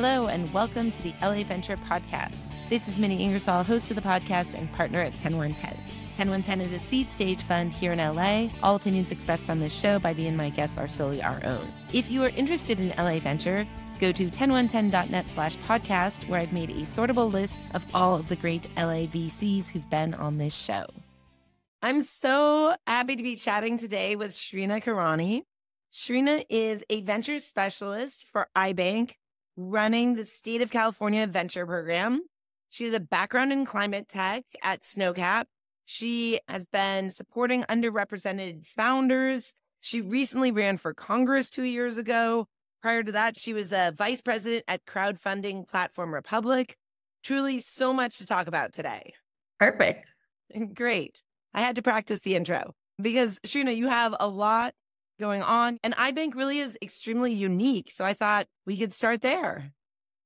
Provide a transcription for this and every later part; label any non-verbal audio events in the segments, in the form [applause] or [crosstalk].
Hello, and welcome to the LA Venture Podcast. This is Minnie Ingersoll, host of the podcast and partner at 10110. 10110 is a seed stage fund here in LA. All opinions expressed on this show by me and my guests are solely our own. If you are interested in LA Venture, go to 10110.net slash podcast, where I've made a sortable list of all of the great LA VCs who've been on this show. I'm so happy to be chatting today with Shrina Kurani. Shrina is a venture specialist for iBank, running the state of California venture program. She has a background in climate tech at Snowcap. She has been supporting underrepresented founders. She recently ran for Congress two years ago. Prior to that, she was a vice president at crowdfunding platform Republic. Truly, so much to talk about today. Perfect. [laughs] Great. I had to practice the intro because, Shrina, you have a lot going on. And iBank really is extremely unique. So I thought we could start there.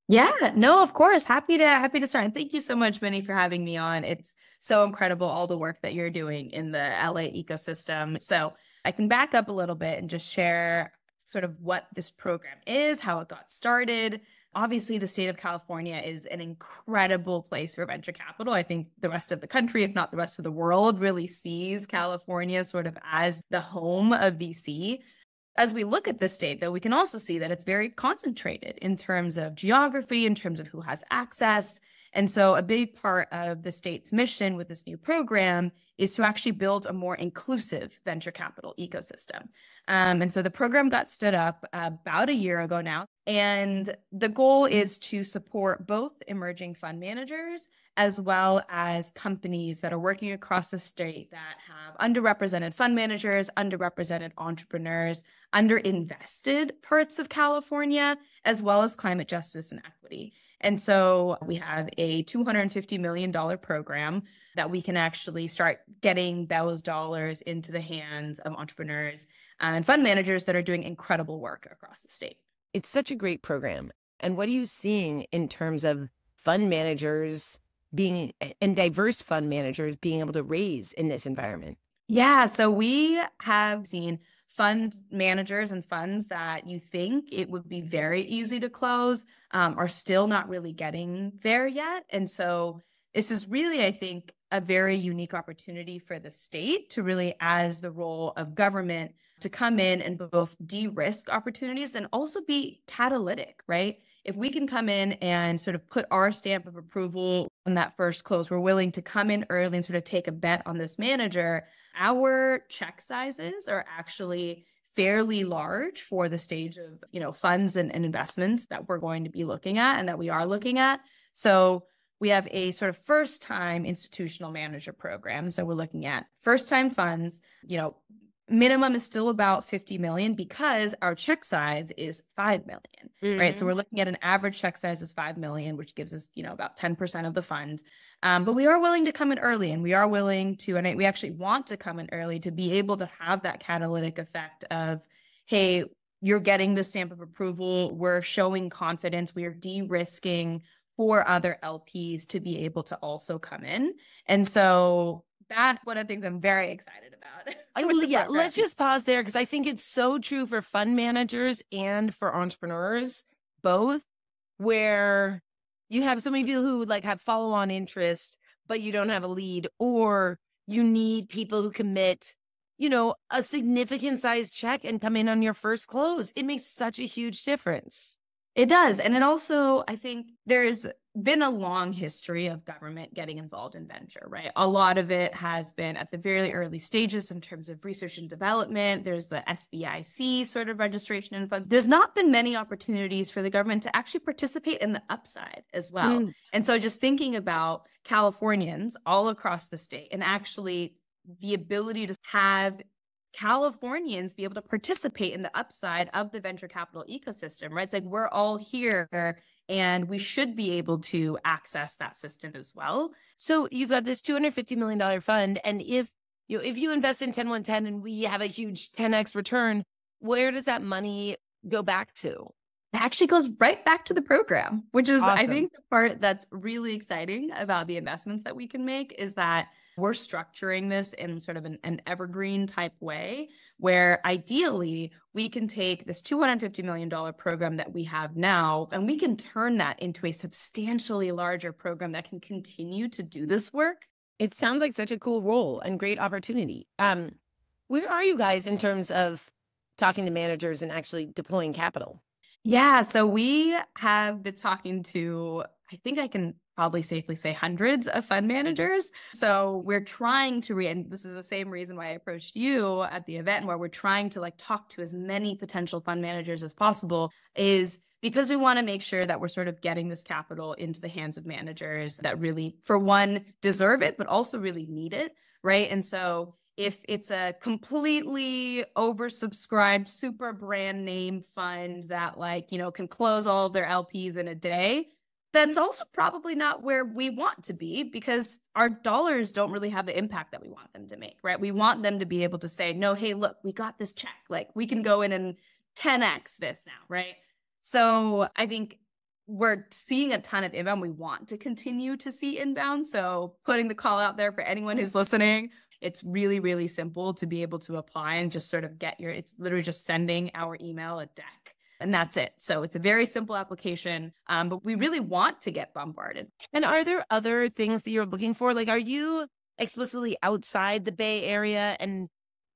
Yeah, no, of course. Happy to happy to start. And thank you so much, Minnie, for having me on. It's so incredible all the work that you're doing in the LA ecosystem. So I can back up a little bit and just share sort of what this program is, how it got started, obviously the state of California is an incredible place for venture capital. I think the rest of the country, if not the rest of the world, really sees California sort of as the home of VC. As we look at the state, though, we can also see that it's very concentrated in terms of geography, in terms of who has access. And so, a big part of the state's mission with this new program is to actually build a more inclusive venture capital ecosystem. Um, and so, the program got stood up about a year ago now. And the goal is to support both emerging fund managers as well as companies that are working across the state that have underrepresented fund managers, underrepresented entrepreneurs, underinvested parts of California, as well as climate justice and equity. And so we have a $250 million program that we can actually start getting those dollars into the hands of entrepreneurs um, and fund managers that are doing incredible work across the state. It's such a great program. And what are you seeing in terms of fund managers being and diverse fund managers being able to raise in this environment? Yeah, so we have seen fund managers and funds that you think it would be very easy to close um, are still not really getting there yet. And so this is really, I think, a very unique opportunity for the state to really, as the role of government, to come in and both de risk opportunities and also be catalytic, right? If we can come in and sort of put our stamp of approval on that first close, we're willing to come in early and sort of take a bet on this manager our check sizes are actually fairly large for the stage of you know funds and, and investments that we're going to be looking at and that we are looking at. So we have a sort of first time institutional manager program. So we're looking at first time funds you know minimum is still about 50 million because our check size is 5 million, mm-hmm. right? So we're looking at an average check size is 5 million which gives us you know about 10% of the fund. Um, but we are willing to come in early and we are willing to and we actually want to come in early to be able to have that catalytic effect of hey you're getting the stamp of approval. We're showing confidence. We are de-risking for other lps to be able to also come in. And so that's one of the things i'm very excited about [laughs] I, yeah, let's just pause there because I think it's so true for fund managers and for entrepreneurs, both, where you have so many people who would like have follow on interest, but you don't have a lead, or you need people who commit, you know, a significant size check and come in on your first close. It makes such a huge difference. It does. And it also, I think there's been a long history of government getting involved in venture, right? A lot of it has been at the very early stages in terms of research and development. There's the SBIC sort of registration and funds. There's not been many opportunities for the government to actually participate in the upside as well. Mm. And so just thinking about Californians all across the state and actually the ability to have Californians be able to participate in the upside of the venture capital ecosystem, right? It's like we're all here and we should be able to access that system as well. So you've got this $250 million fund. And if you know, if you invest in 10110 and we have a huge 10x return, where does that money go back to? Actually goes right back to the program, which is, Awesome. I think, the part that's really exciting about the investments that we can make is that we're structuring this in sort of an, an evergreen type way where ideally we can take this $250 million program that we have now and we can turn that into a substantially larger program that can continue to do this work. It sounds like such a cool role and great opportunity. Um, where are you guys in terms of talking to managers and actually deploying capital? Yeah, so we have been talking to, I think I can probably safely say hundreds of fund managers. So we're trying to re and this is the same reason why I approached you at the event where we're trying to like talk to as many potential fund managers as possible is because we want to make sure that we're sort of getting this capital into the hands of managers that really for one deserve it but also really need it, right? And so if it's a completely oversubscribed super brand name fund that like you know can close all of their lps in a day that's also probably not where we want to be because our dollars don't really have the impact that we want them to make right we want them to be able to say no hey look we got this check like we can go in and 10x this now right so i think we're seeing a ton of inbound. We want to continue to see inbound. So, putting the call out there for anyone who's listening, it's really, really simple to be able to apply and just sort of get your, it's literally just sending our email a deck and that's it. So, it's a very simple application, um, but we really want to get bombarded. And are there other things that you're looking for? Like, are you explicitly outside the Bay Area? And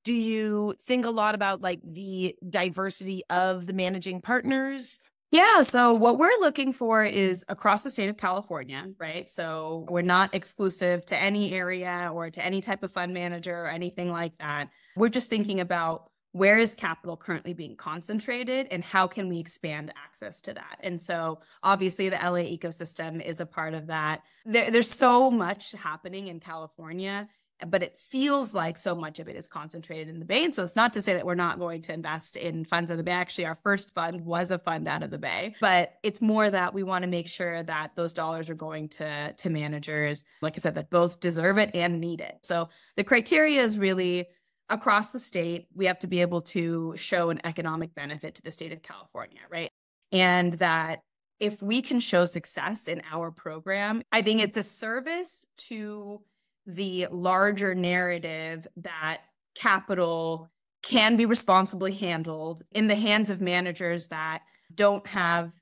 do you think a lot about like the diversity of the managing partners? Yeah. So what we're looking for is across the state of California, right? So we're not exclusive to any area or to any type of fund manager or anything like that. We're just thinking about where is capital currently being concentrated and how can we expand access to that and so obviously the la ecosystem is a part of that there, there's so much happening in california but it feels like so much of it is concentrated in the bay. And so it's not to say that we're not going to invest in funds of the bay. Actually, our first fund was a fund out of the bay, but it's more that we want to make sure that those dollars are going to to managers, like I said, that both deserve it and need it. So the criteria is really across the state, we have to be able to show an economic benefit to the state of California, right? And that if we can show success in our program, I think it's a service to the larger narrative that capital can be responsibly handled in the hands of managers that don't have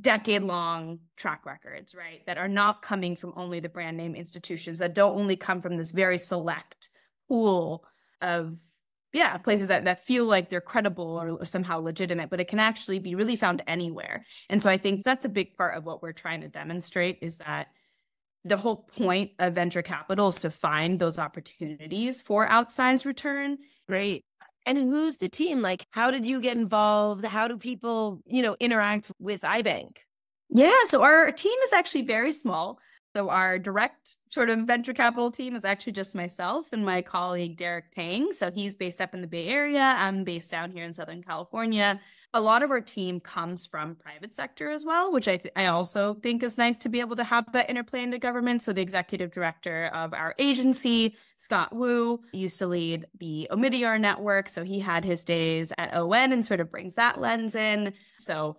decade long track records, right? That are not coming from only the brand name institutions, that don't only come from this very select pool of yeah places that, that feel like they're credible or, or somehow legitimate but it can actually be really found anywhere and so i think that's a big part of what we're trying to demonstrate is that the whole point of venture capital is to find those opportunities for outsized return. Great. And who's the team? Like, how did you get involved? How do people, you know, interact with iBank? Yeah, so our team is actually very small. So our direct sort of venture capital team is actually just myself and my colleague Derek Tang. So he's based up in the Bay Area. I'm based down here in Southern California. A lot of our team comes from private sector as well, which I I also think is nice to be able to have that interplay into government. So the executive director of our agency, Scott Wu, used to lead the Omidyar network. So he had his days at ON and sort of brings that lens in. So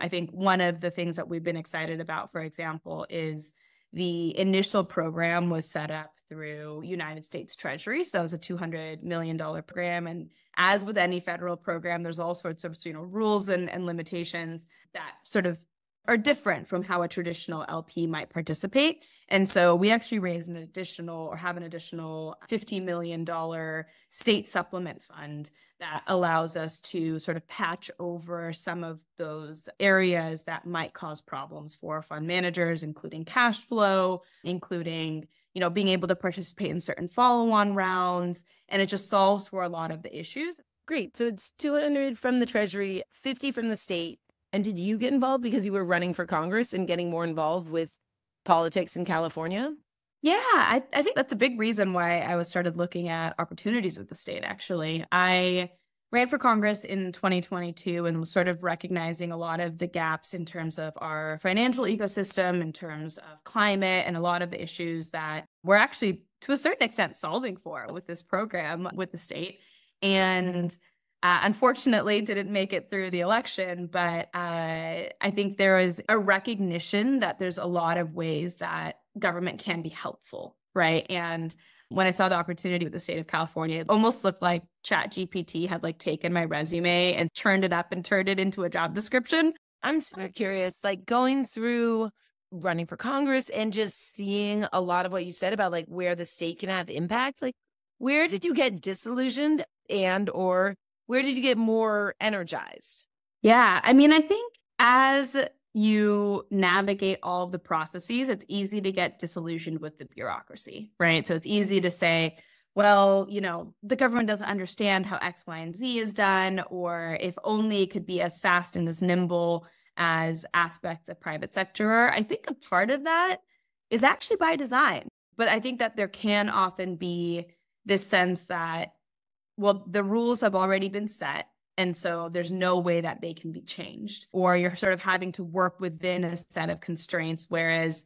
I think one of the things that we've been excited about, for example, is the initial program was set up through United States Treasury. So that was a $200 million program. And as with any federal program, there's all sorts of you know rules and, and limitations that sort of are different from how a traditional LP might participate. And so we actually raised an additional or have an additional $50 million state supplement fund that allows us to sort of patch over some of those areas that might cause problems for fund managers, including cash flow, including you know being able to participate in certain follow-on rounds. And it just solves for a lot of the issues. Great. So it's 200 from the treasury 50 from the state and did you get involved because you were running for Congress and getting more involved with politics in California? Yeah, I, I think that's a big reason why I was started looking at opportunities with the state, actually. I ran for Congress in 2022 and was sort of recognizing a lot of the gaps in terms of our financial ecosystem, in terms of climate, and a lot of the issues that we're actually, to a certain extent, solving for with this program with the state. And Uh, unfortunately, didn't make it through the election, but uh, I think there is a recognition that there's a lot of ways that government can be helpful, right? And when I saw the opportunity with the state of California, it almost looked like Chat GPT had like taken my resume and turned it up and turned it into a job description. I'm super curious, like going through running for Congress and just seeing a lot of what you said about like where the state can have impact. Like, where did you get disillusioned and or where did you get more energized? Yeah. I mean, I think as you navigate all the processes, it's easy to get disillusioned with the bureaucracy, right? So it's easy to say, well, you know, the government doesn't understand how X, Y, and Z is done, or if only it could be as fast and as nimble as aspects of private sector. I think a part of that is actually by design. But I think that there can often be this sense that well, the rules have already been set. And so there's no way that they can be changed, or you're sort of having to work within a set of constraints. Whereas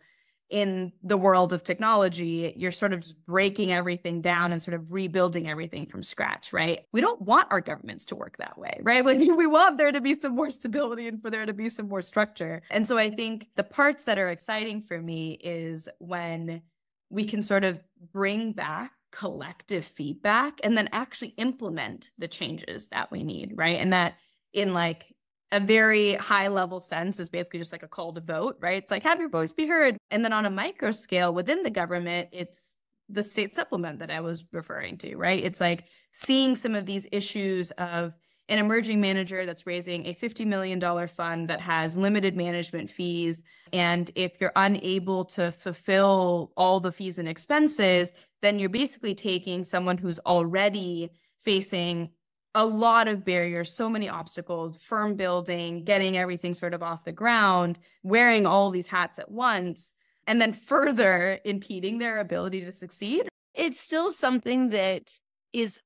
in the world of technology, you're sort of just breaking everything down and sort of rebuilding everything from scratch, right? We don't want our governments to work that way, right? [laughs] Like we want there to be some more stability and for there to be some more structure. And so I think the parts that are exciting for me is when we can sort of bring back collective feedback and then actually implement the changes that we need, right? And that in like a very high level sense is basically just like a call to vote, right? It's like have your voice be heard. And then on a micro scale within the government, it's the state supplement that I was referring to, right? It's like seeing some of these issues of an emerging manager that's raising a $50 million fund that has limited management fees. And if you're unable to fulfill all the fees and expenses, then you're basically taking someone who's already facing a lot of barriers, so many obstacles, firm building, getting everything sort of off the ground, wearing all these hats at once, and then further impeding their ability to succeed. It's still something that is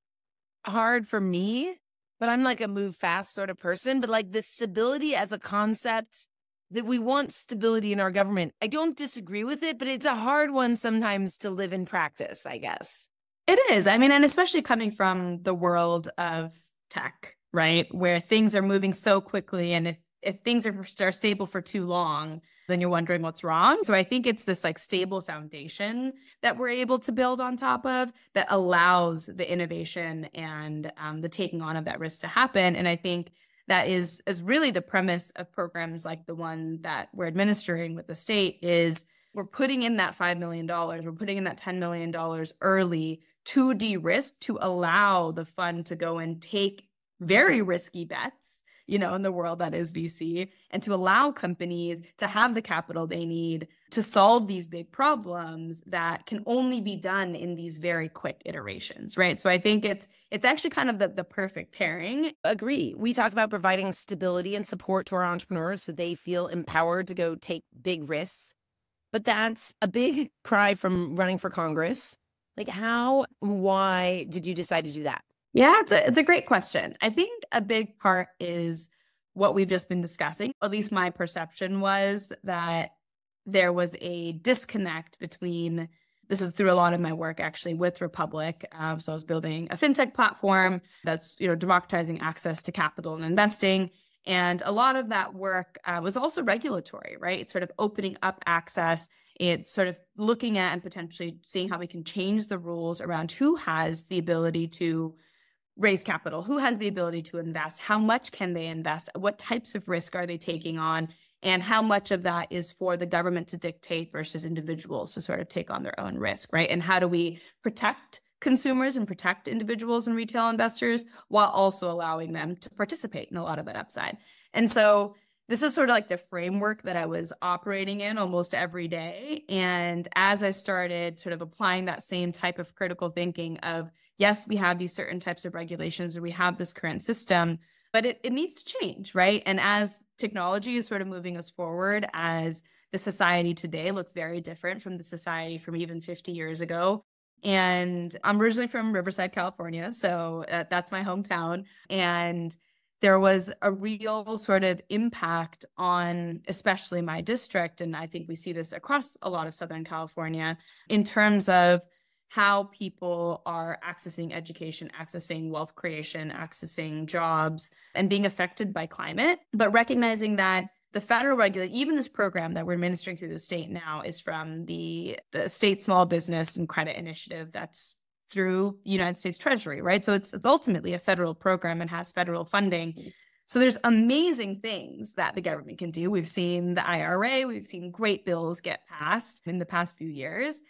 hard for me, but I'm like a move fast sort of person. But like the stability as a concept, that we want stability in our government. I don't disagree with it, but it's a hard one sometimes to live in practice, I guess. It is. I mean, and especially coming from the world of tech, right? Where things are moving so quickly. And if, if things are, are stable for too long, then you're wondering what's wrong. So I think it's this like stable foundation that we're able to build on top of that allows the innovation and um, the taking on of that risk to happen. And I think that is is really the premise of programs like the one that we're administering with the state is we're putting in that $5 million, we're putting in that $10 million early to de-risk to allow the fund to go and take very risky bets you know in the world that is vc and to allow companies to have the capital they need to solve these big problems that can only be done in these very quick iterations right? So i think it's it's actually kind of the, the perfect pairing. Agree. We talk about providing stability and support to our entrepreneurs so they feel empowered to go take big risks. But that's a big [laughs] cry from running for congress. Like, how, why did you decide to do that? Yeah, it's a, it's a great question. I think a big part is what we've just been discussing. At least my perception was that there was a disconnect between this is through a lot of my work actually with Republic. Um, so I was building a fintech platform that's you know democratizing access to capital and investing, and a lot of that work uh, was also regulatory, right? It's sort of opening up access. It's sort of looking at and potentially seeing how we can change the rules around who has the ability to raise capital, who has the ability to invest, how much can they invest, what types of risk are they taking on, and how much of that is for the government to dictate versus individuals to sort of take on their own risk, right? And how do we protect consumers and protect individuals and retail investors while also allowing them to participate in a lot of that upside. And so this is sort of like the framework that I was operating in almost every day. And as I started sort of applying that same type of critical thinking of, yes, we have these certain types of regulations or we have this current system, but it, it needs to change, right? And as technology is sort of moving us forward, as the society today looks very different from the society from even 50 years ago, and I'm originally from Riverside, California. So that's my hometown. And there was a real sort of impact on, especially my district. And I think we see this across a lot of Southern California in terms of how people are accessing education, accessing wealth creation, accessing jobs, and being affected by climate, but recognizing that the federal regulation, even this program that we're administering through the state now, is from the, the state small business and credit initiative that's through United States Treasury, right? So it's it's ultimately a federal program and has federal funding. Mm-hmm. So there's amazing things that the government can do. We've seen the IRA, we've seen great bills get passed in the past few years.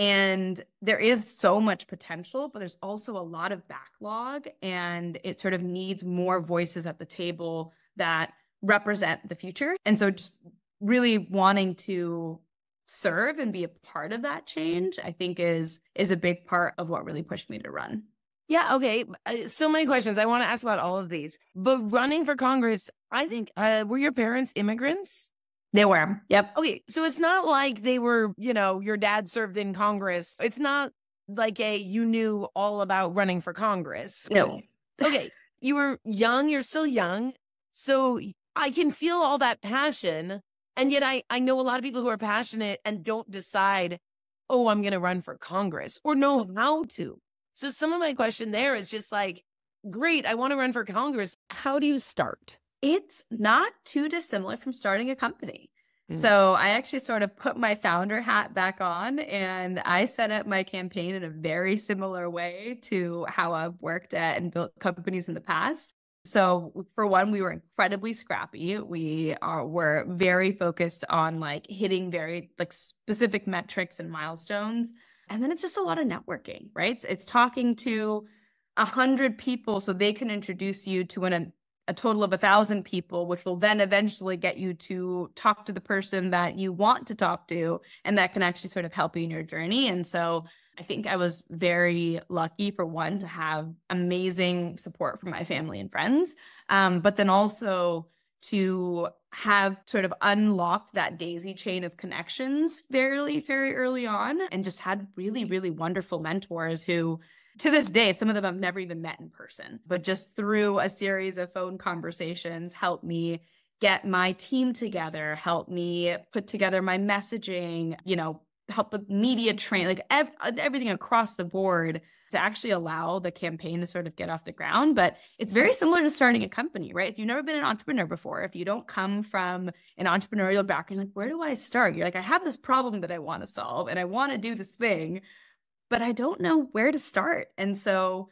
And there is so much potential, but there's also a lot of backlog and it sort of needs more voices at the table that represent the future. And so just really wanting to serve and be a part of that change, I think is is a big part of what really pushed me to run. Yeah, okay. Uh, so many questions. I want to ask about all of these. But running for Congress, I think uh were your parents immigrants? They were. Yep. Okay, so it's not like they were, you know, your dad served in Congress. It's not like a you knew all about running for Congress. No. okay, you were young, you're still young. So I can feel all that passion. And yet I, I know a lot of people who are passionate and don't decide, oh, I'm going to run for Congress or know how to. So some of my question there is just like, great, I want to run for Congress. How do you start? It's not too dissimilar from starting a company. Mm. So I actually sort of put my founder hat back on and I set up my campaign in a very similar way to how I've worked at and built companies in the past. So for one, we were incredibly scrappy. We are were very focused on like hitting very like specific metrics and milestones. And then it's just a lot of networking, right? It's, it's talking to a hundred people so they can introduce you to an a total of a thousand people, which will then eventually get you to talk to the person that you want to talk to, and that can actually sort of help you in your journey. And so I think I was very lucky for one to have amazing support from my family and friends, um, but then also to have sort of unlocked that daisy chain of connections very, very early on and just had really, really wonderful mentors who to this day, some of them I've never even met in person, but just through a series of phone conversations, helped me get my team together, help me put together my messaging, you know, help with media train, like ev- everything across the board to actually allow the campaign to sort of get off the ground. But it's very similar to starting a company, right? If you've never been an entrepreneur before, if you don't come from an entrepreneurial background, like, where do I start? You're like, I have this problem that I want to solve and I want to do this thing but I don't know where to start. And so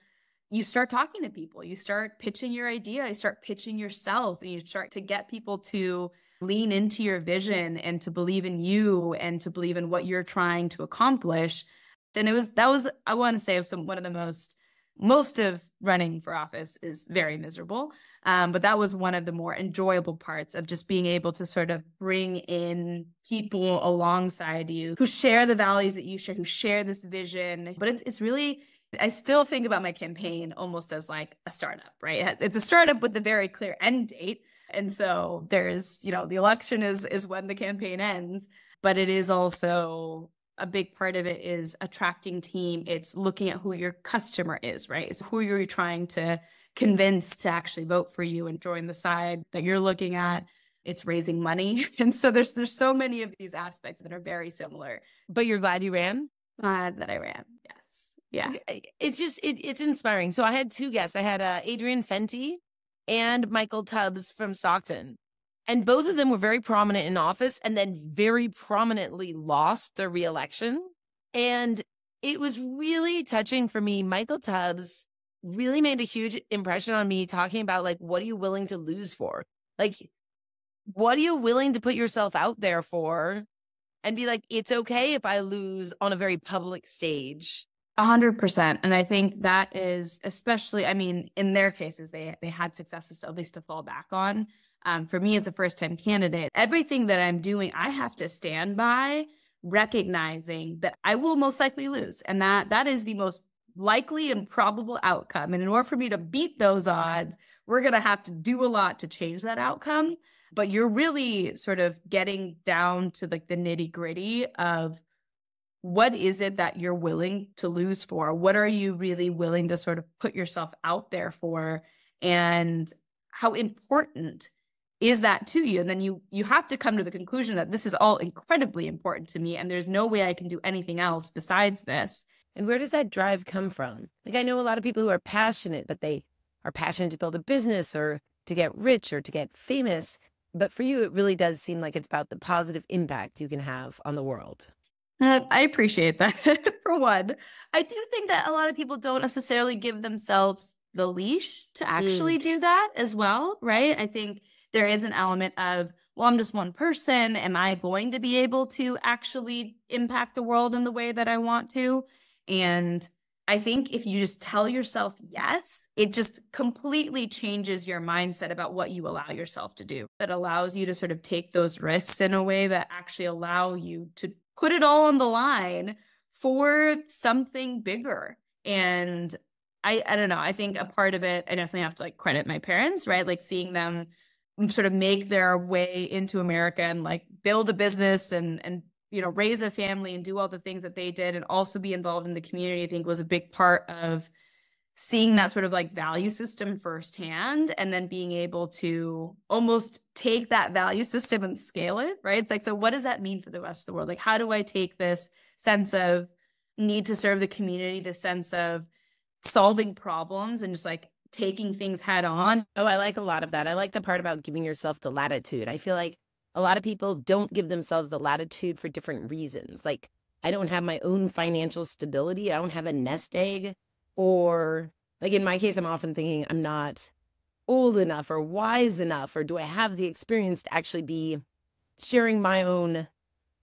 you start talking to people, you start pitching your idea, you start pitching yourself, and you start to get people to lean into your vision and to believe in you and to believe in what you're trying to accomplish. And it was that was I want to say some one of the most most of running for office is very miserable. Um, but that was one of the more enjoyable parts of just being able to sort of bring in people alongside you who share the values that you share, who share this vision. But it's, it's really, I still think about my campaign almost as like a startup, right? It's a startup with a very clear end date. And so there's, you know, the election is is when the campaign ends, but it is also a big part of it is attracting team. It's looking at who your customer is, right? It's who you're trying to convince to actually vote for you and join the side that you're looking at. It's raising money. [laughs] And so there's there's so many of these aspects that are very similar. But you're glad you ran? Glad that I ran. Yes. Yeah. It's just it, it's inspiring. So I had two guests. I had uh, Adrian Fenty and Michael Tubbs from Stockton. And both of them were very prominent in office and then very prominently lost their reelection. And it was really touching for me. Michael Tubbs really made a huge impression on me talking about like, what are you willing to lose for? Like, what are you willing to put yourself out there for? And be like, it's okay if I lose on a very public stage. A hundred percent. And I think that is especially, I mean, in their cases, they they had successes to at least to fall back on. Um, for me as a first time candidate, everything that I'm doing, I have to stand by recognizing that I will most likely lose. And that that is the most likely and probable outcome. And in order for me to beat those odds, we're gonna have to do a lot to change that outcome. But you're really sort of getting down to like the nitty gritty of what is it that you're willing to lose for? What are you really willing to sort of put yourself out there for? And how important is that to you? And then you you have to come to the conclusion that this is all incredibly important to me and there's no way i can do anything else besides this. And where does that drive come from? Like i know a lot of people who are passionate but they are passionate to build a business or to get rich or to get famous. But for you it really does seem like it's about the positive impact you can have on the world uh, I appreciate that [laughs] for one. I do think that a lot of people don't necessarily give themselves the leash to actually mm. do that as well, right? I think there is an element of, well, I'm just one person. Am I going to be able to actually impact the world in the way that I want to? And I think if you just tell yourself yes, it just completely changes your mindset about what you allow yourself to do. It allows you to sort of take those risks in a way that actually allow you to put it all on the line for something bigger. And I I don't know. I think a part of it, I definitely have to like credit my parents, right? Like seeing them sort of make their way into America and like build a business and and you know raise a family and do all the things that they did and also be involved in the community. I think was a big part of seeing that sort of like value system firsthand and then being able to almost take that value system and scale it, right? It's like, so what does that mean for the rest of the world? Like, how do I take this sense of need to serve the community, the sense of solving problems and just like taking things head on. Oh, I like a lot of that. I like the part about giving yourself the latitude. I feel like a lot of people don't give themselves the latitude for different reasons. Like, I don't have my own financial stability, I don't have a nest egg. Or, like in my case, I'm often thinking I'm not old enough or wise enough, or do I have the experience to actually be sharing my own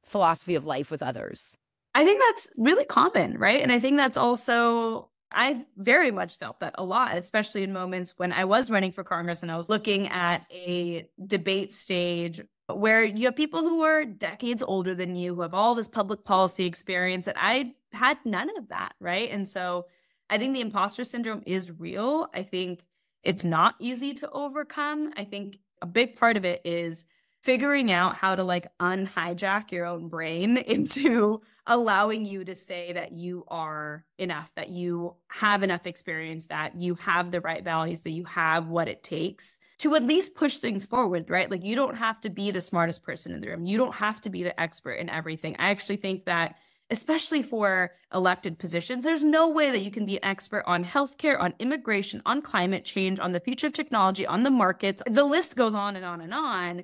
philosophy of life with others? I think that's really common, right? And I think that's also I've very much felt that a lot, especially in moments when I was running for Congress and I was looking at a debate stage where you have people who are decades older than you, who have all this public policy experience, and I had none of that, right? And so I think the imposter syndrome is real. I think it's not easy to overcome. I think a big part of it is figuring out how to like unhijack your own brain [laughs] into allowing you to say that you are enough, that you have enough experience, that you have the right values, that you have what it takes to at least push things forward, right? Like you don't have to be the smartest person in the room. You don't have to be the expert in everything. I actually think that especially for elected positions, there's no way that you can be an expert on healthcare, on immigration, on climate change, on the future of technology, on the markets. The list goes on and on and on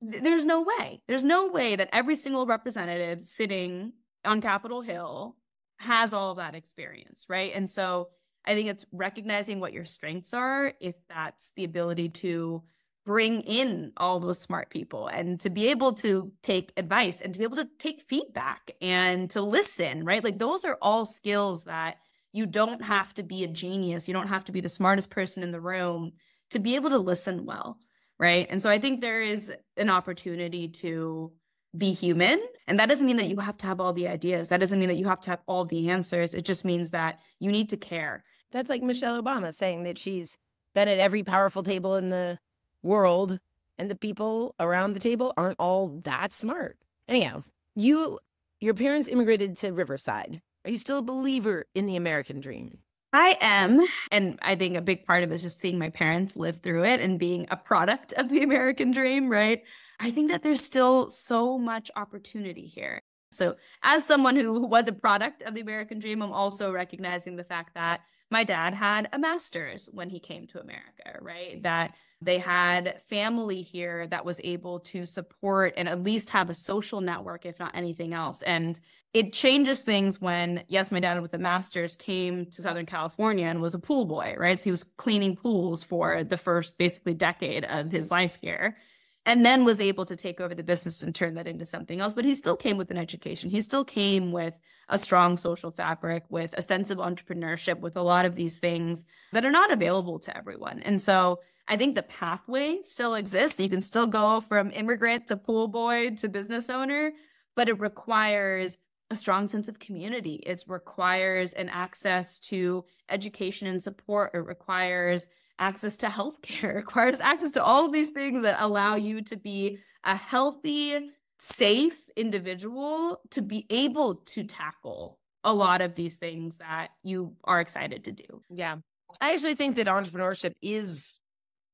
there's no way. There's no way that every single representative sitting on Capitol Hill has all of that experience, right? And so I think it's recognizing what your strengths are, if that's the ability to bring in all those smart people and to be able to take advice and to be able to take feedback and to listen, right? Like those are all skills that you don't have to be a genius. You don't have to be the smartest person in the room to be able to listen well right? And so I think there is an opportunity to be human. And that doesn't mean that you have to have all the ideas. That doesn't mean that you have to have all the answers. It just means that you need to care. That's like Michelle Obama saying that she's been at every powerful table in the world and the people around the table aren't all that smart. Anyhow, you your parents immigrated to Riverside. Are you still a believer in the American dream? I am. And I think a big part of it is just seeing my parents live through it and being a product of the American dream, right? I think that there's still so much opportunity here. So, as someone who was a product of the American dream, I'm also recognizing the fact that my dad had a master's when he came to America, right? That they had family here that was able to support and at least have a social network, if not anything else. And it changes things when, yes, my dad with a master's came to Southern California and was a pool boy, right? So he was cleaning pools for the first basically decade of his life here and then was able to take over the business and turn that into something else. But he still came with an education. He still came with a strong social fabric, with a sense of entrepreneurship, with a lot of these things that are not available to everyone. And so I think the pathway still exists. You can still go from immigrant to pool boy to business owner, but it requires a strong sense of community. It requires an access to education and support. It requires access to healthcare, [laughs] requires access to all of these things that allow you to be a healthy, safe individual to be able to tackle a lot of these things that you are excited to do. Yeah. I actually think that entrepreneurship is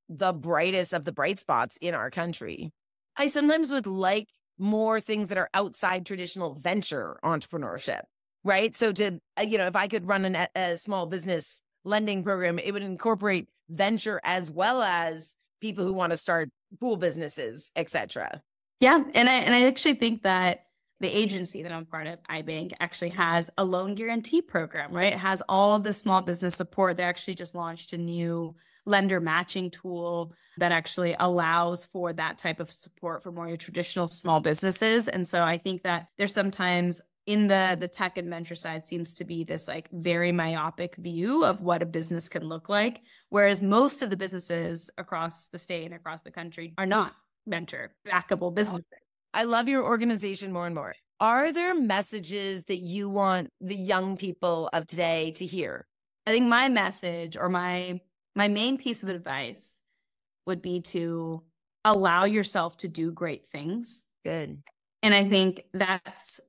the brightest of the bright spots in our country. I sometimes would like more things that are outside traditional venture entrepreneurship, right? So to, uh, you know, if I could run an, a small business lending program, it would incorporate venture as well as people who want to start pool businesses, etc. Yeah, and I and I actually think that the agency that I'm part of, iBank, actually has a loan guarantee program, right? It has all the small business support. They actually just launched a new lender matching tool that actually allows for that type of support for more traditional small businesses. And so I think that there's sometimes in the the tech and venture side seems to be this like very myopic view of what a business can look like whereas most of the businesses across the state and across the country are not venture backable businesses. I love your organization more and more. Are there messages that you want the young people of today to hear? I think my message or my my main piece of advice would be to allow yourself to do great things. Good. And i think that's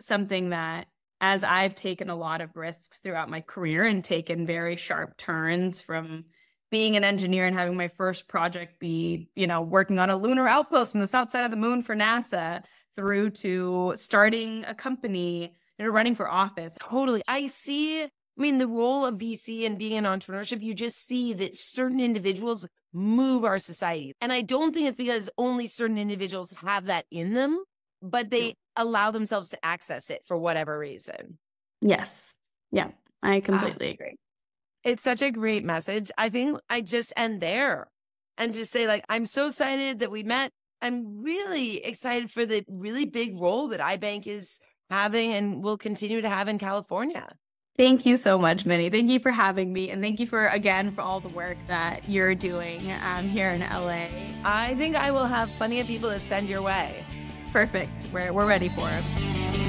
something that as I've taken a lot of risks throughout my career and taken very sharp turns from being an engineer and having my first project be, you know, working on a lunar outpost on the south side of the moon for NASA through to starting a company and running for office. Totally. I see, I mean, the role of VC and being in entrepreneurship, you just see that certain individuals move our society. And I don't think it's because only certain individuals have that in them, but they allow themselves to access it for whatever reason. Yes. Yeah, I completely agree. It's such a great message. I think I just end there and just say, like, I'm so excited that we met. I'm really excited for the really big role that iBank is having and will continue to have in California. Thank you so much, Minnie. Thank you for having me. And thank you for, again, for all the work that you're doing um, here in LA. I think I will have plenty of people to send your way. Perfect. We're, we're ready for it.